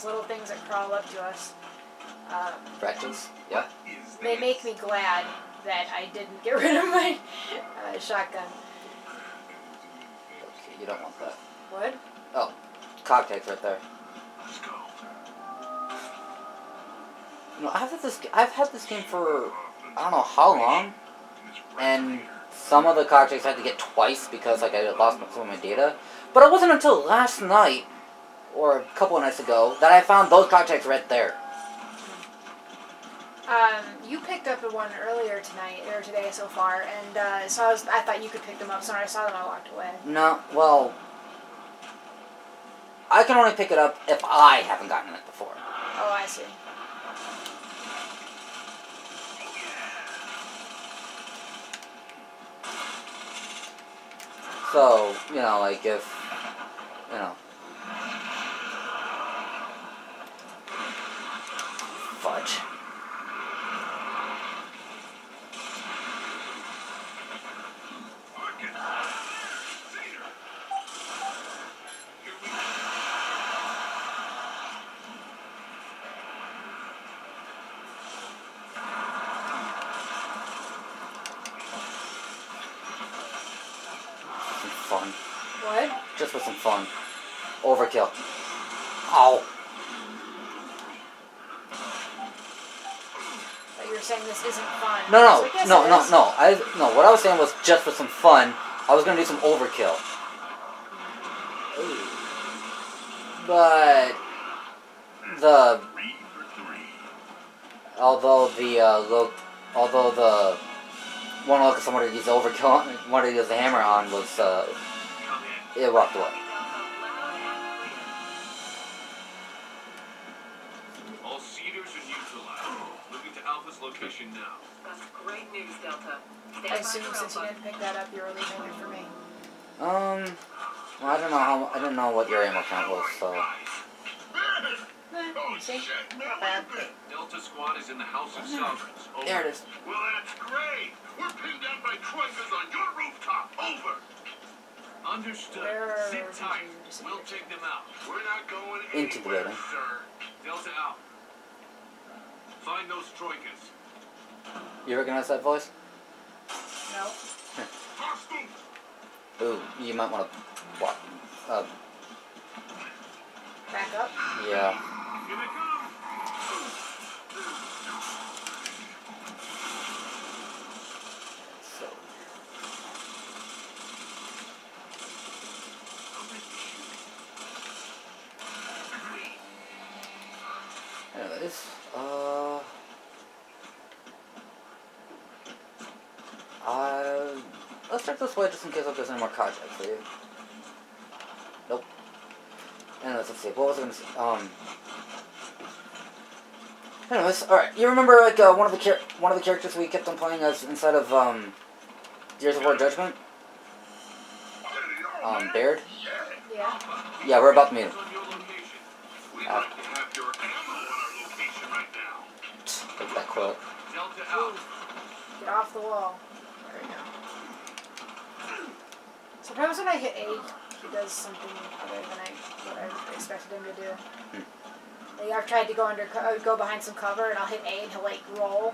these little things that crawl up to us. Um, Wretches. Yeah. they make me glad that I didn't get rid of my uh, shotgun. Okay, you don't want that. What? Oh, cocktails right there. You know, I've had this. I've had this game for I don't know how long, and some of the cocktails I had to get twice because like I lost some of my data. But it wasn't until last night, or a couple of nights ago, that I found those cocktails right there. Um, you picked up the one earlier tonight or today so far, and uh, so I was. I thought you could pick them up. So when I saw them, I walked away. No, well, I can only pick it up if I haven't gotten it before. Oh, I see. So, you know, like if, you know. Fudge. Some fun. What? Just for some fun. Overkill. Ow. But you were saying this isn't fun. No, no, no, no, is. no. I no. What I was saying was just for some fun. I was gonna do some overkill. But the although the uh, look, although the one look someone to use overkill, on- wanted to use the hammer on was uh, it walked away. Location now. That's great news, Delta. Stand I assume since you didn't pick that up, you were leaving it for me. Um, well, I don't know how I didn't know what your ammo count was, so Eh, see? Delta Squad is in the House of Sovereigns. Over. there it is. Well, that's great. We're pinned down by Troikas on your rooftop. Over. Understood. Sit tight. We'll take them out. We're not going Into the building. sir. Delta out. Find those Troikas. You recognize that voice? No. Ooh, you might want to. What? Uh, Back up. yeah. Here they come. So. Anyways, uh, uh, let's check this way just in case if there's any more contacts for you. Nope. Anyways, let's see. What was I gonna say? Um. Anyways, all right. You remember like uh, one of the char- one of the characters we kept on playing as inside of um, Gears of War Judgment. Um, Baird. Yeah. Yeah, we're about to meet him. Who's on your location? We'd Uh. like to have your ammo on our location right now. Take that quote. Delta out. Get off the wall. There we go. Sometimes when I hit A, he does something other than I what I expected him to do. Like I've tried to go under, uh, go behind some cover, and I'll hit A, and he'll like roll.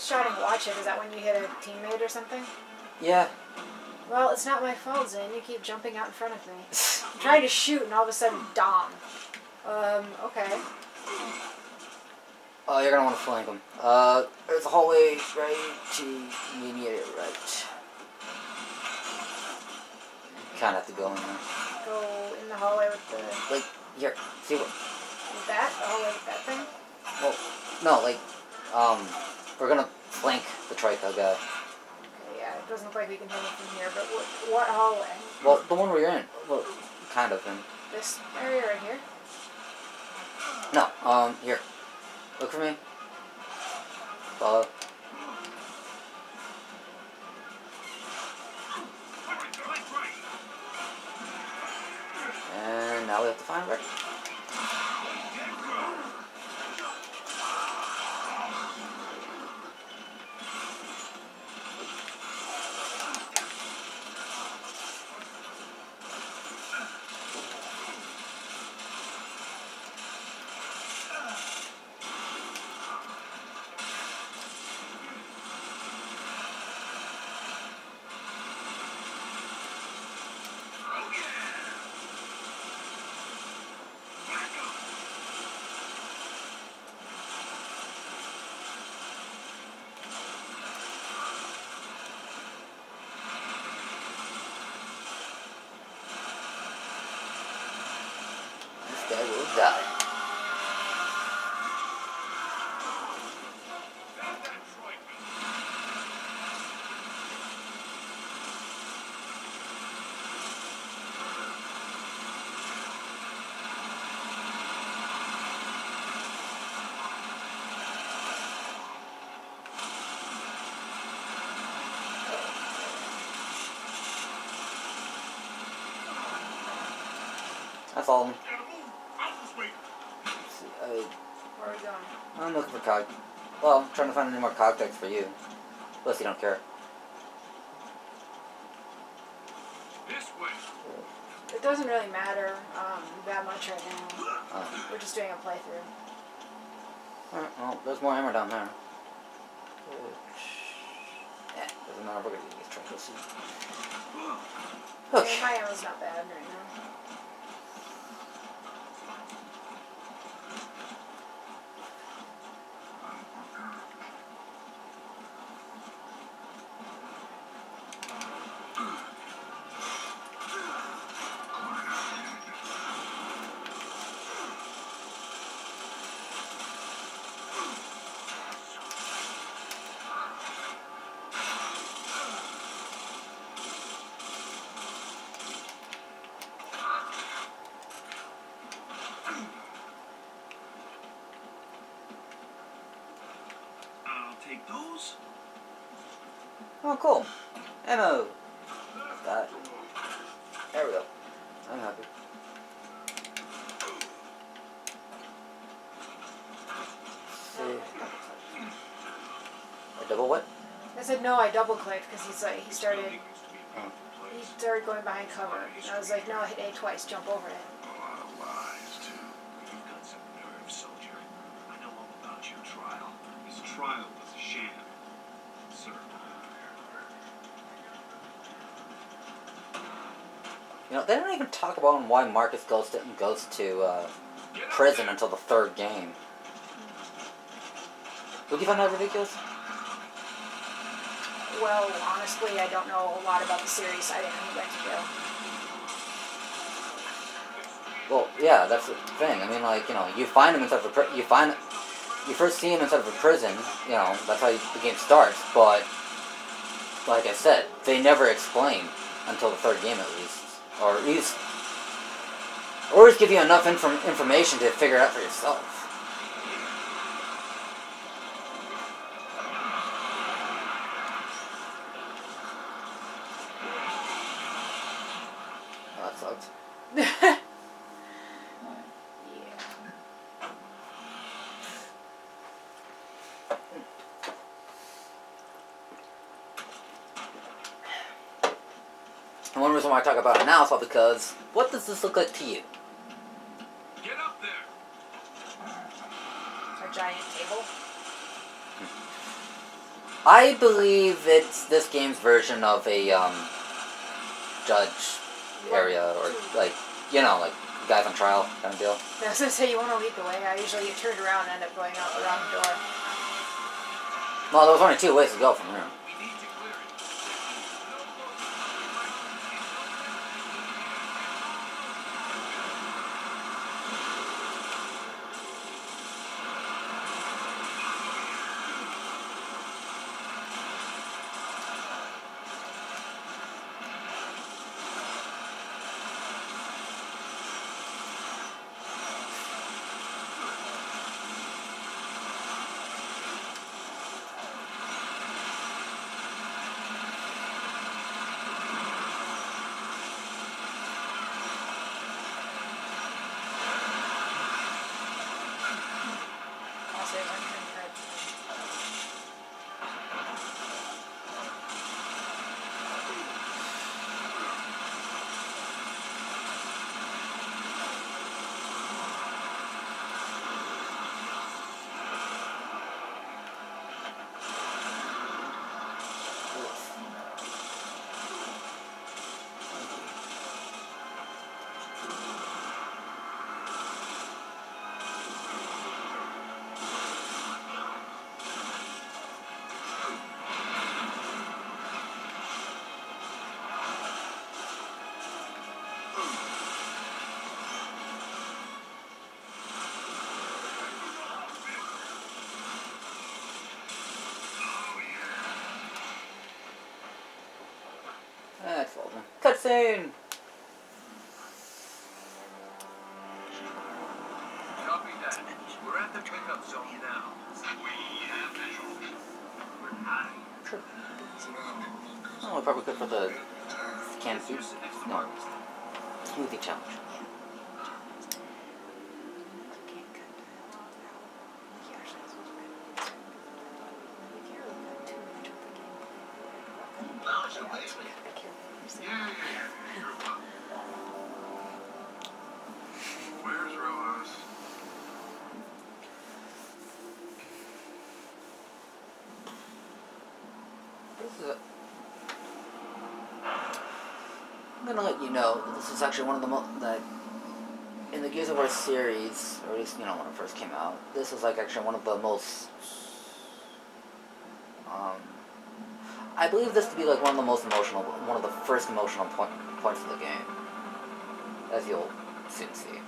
Who's shouting watch it? Is that when you hit a teammate or something? Yeah. Well, it's not my fault, Zane. You keep jumping out in front of me. I'm trying to shoot, and all of a sudden, dom. Um, okay. Oh, you're gonna want to flank him. Uh, there's a hallway right to immediate right. Kind of have to go in there. Go in the hallway with the Like here, see what? with that. The hallway with that thing. Well, no, like, um, we're gonna flank the Troika guy. Okay, yeah, it doesn't look like we can hit it from here. But what, what hallway? Well, the one where you're in. Well, kind of in. This area right here. No, um, here. Look for me. Follow. And now we have to find Rick. Guy will die. That's all. I'm looking for cog. Well, I'm trying to find any more cog for you. Plus, you don't care. This way. It doesn't really matter um, that much right now. Oh. We're just doing a playthrough. Alright, well, there's more hammer down there. Which. Yeah, doesn't matter. We're gonna use Troika Yeah, Okay. my ammo's not bad right now. Take those. Oh, cool. Ammo. Got it. There we go. I'm happy. See. A double what? I said no. I double clicked because he's like he started Building used to be a Oh. he started going behind cover. And I was like, no, I hit A twice, jump over it. A lot of lies, too. You've got some nerve, soldier. I know all about your trial. His trial was a sham. Sir. You know, they don't even talk about why Marcus goes to goes to uh, prison until the third game. Would you find that ridiculous? Well, honestly, I don't know a lot about the series. I didn't know he went to jail. Well, yeah, that's the thing. I mean, like, you know, you find him inside of a you find you first see him inside of a prison. You know, that's how the game starts. But like I said, they never explain until the third game, at least, or at least, or just give you enough inform- information to figure it out for yourself. Oh, that sucks. yeah. And one reason why I talk about it now is all because what does this look like to you? Get up there. A giant table. I believe it's this game's version of a um, judge area, or like you know, like guys on trial kind of deal. I was gonna say you want to lead the way. I usually get turned around and end up going out the wrong door. Well, there was only two ways to go from here. Cutscene. Copy that. We're at the pickup zone now. We have visual. Oh, we're out of. Oh, we probably could for the canned food. Here's the next No, mark. smoothie challenge. Gonna let you know that this is actually one of the most that in the Gears of War series, or at least you know when it first came out, this is like actually one of the most. Um, I believe this to be like one of the most emotional, one of the first emotional point, points of the game, as you'll soon see.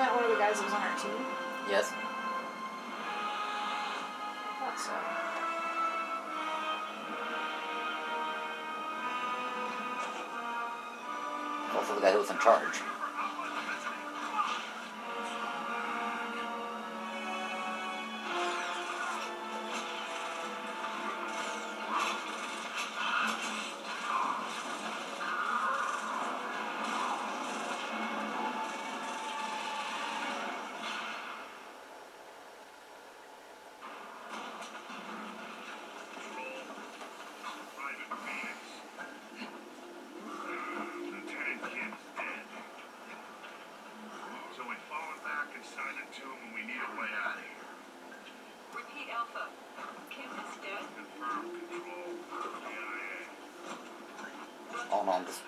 That one of the guys that was on our team? Yes. I thought so. Also the guy who was in charge. No, I'm just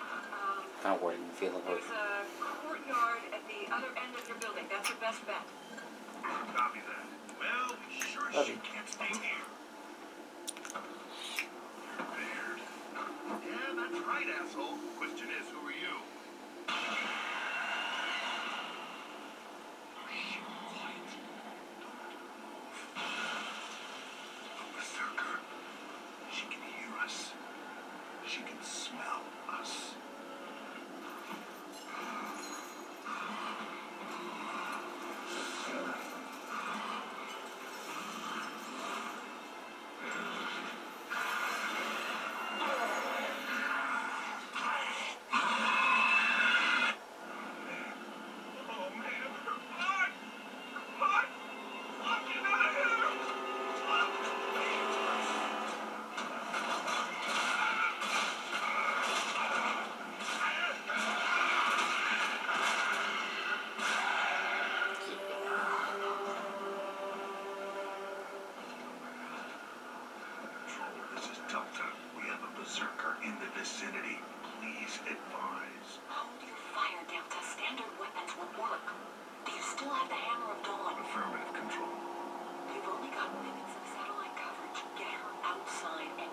kind of worried and feeling like there's a courtyard at the other end of your building. That's your best bet. Copy that. Well, we sure Love you. can't stay here. advise. Hold your fire, Delta. Standard weapons won't work. Do you still have the Hammer of Dawn? Affirmative control. You've only got minutes of satellite coverage. Get her outside and